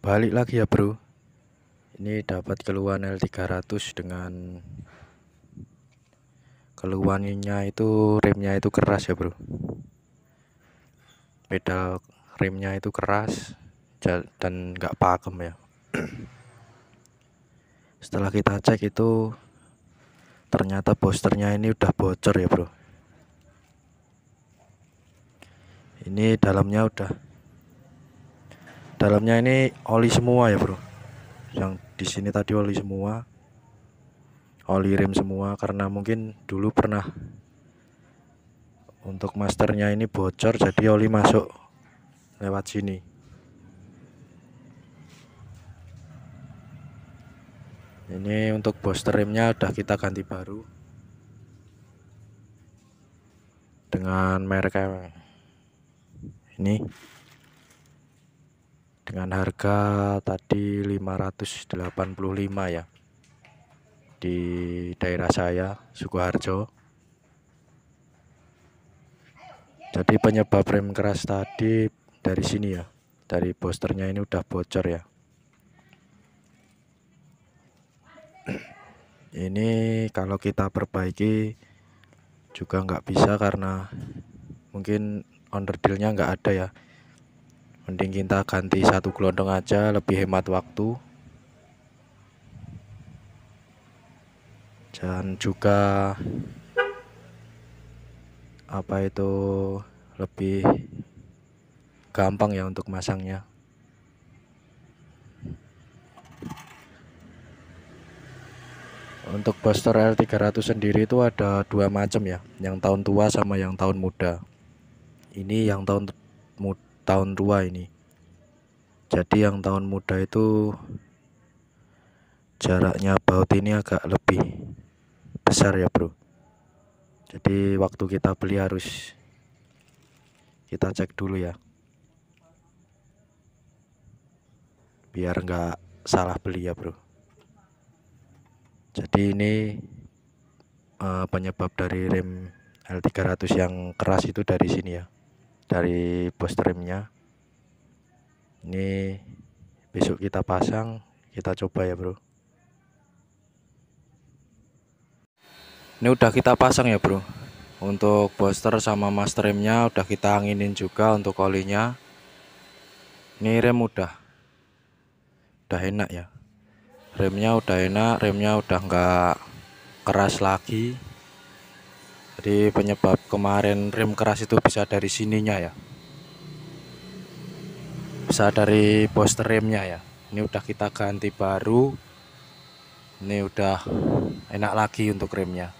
balik lagi ya bro. Ini dapat keluhan L300 dengan keluhannya itu remnya itu keras ya bro. Pedal remnya itu keras dan nggak pakem ya. Setelah kita cek itu ternyata boosternya ini udah bocor ya bro. Ini dalamnya udah dalamnya ini oli semua ya bro. Yang di sini tadi oli semua. Oli rim semua karena mungkin dulu pernah untuk masternya ini bocor jadi oli masuk lewat sini. Ini untuk booster rimnya udah kita ganti baru. Dengan merek ini dengan harga tadi 585 ya di daerah saya Sukoharjo. Jadi penyebab rem keras tadi dari sini ya dari boosternya ini udah bocor ya. Ini kalau kita perbaiki juga nggak bisa karena mungkin onderdilnya nggak ada ya mending kita ganti satu gelondong aja lebih hemat waktu. Dan juga apa itu lebih gampang ya untuk masangnya. Untuk booster L300 sendiri itu ada dua macam ya yang tahun tua sama yang tahun muda. Ini yang tahun tahun tua ini. Jadi yang tahun muda itu jaraknya baut ini agak lebih besar ya bro. Jadi waktu kita beli harus kita cek dulu ya. Biar nggak salah beli ya bro. Jadi ini uh, penyebab dari rem L300 yang keras itu dari sini ya dari bos remnya ini besok kita pasang kita coba ya bro. Ini udah kita pasang ya bro. Untuk booster sama master remnya udah kita anginin juga untuk olinya ini rem udah udah enak ya. Remnya udah enak remnya udah enggak keras lagi jadi penyebab kemarin rem keras itu bisa dari sininya ya. Bisa dari poster remnya ya. Ini udah kita ganti baru. Ini udah enak lagi untuk remnya